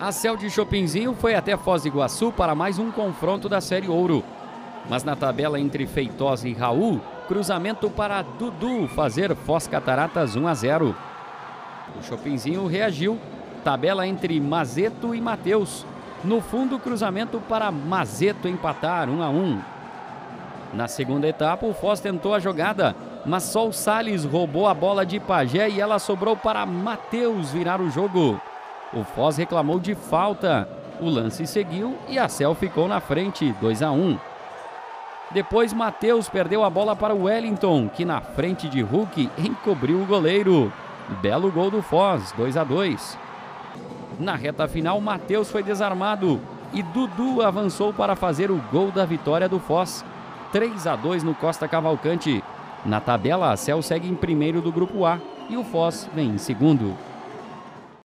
A Cel de Chopinzinho foi até Foz do Iguaçu para mais um confronto da Série Ouro. Mas na tabela entre Feitosa e Raul, cruzamento para Dudu fazer Foz Cataratas 1 a 0. O Chopinzinho reagiu. Tabela entre Mazeto e Mateus. No fundo, cruzamento para Mazeto empatar 1 a 1. Na segunda etapa, o Foz tentou a jogada, mas só o Salles roubou a bola de Pajé e ela sobrou para Mateus virar o jogo. O Foz reclamou de falta. O lance seguiu e a Cel ficou na frente, 2 a 1. Depois Matheus perdeu a bola para Wellington, que na frente de Hulk encobriu o goleiro. Belo gol do Foz, 2 a 2. Na reta final, Matheus foi desarmado e Dudu avançou para fazer o gol da vitória do Foz. 3 a 2 no Costa Cavalcante. Na tabela, a Cel segue em primeiro do grupo A e o Foz vem em segundo.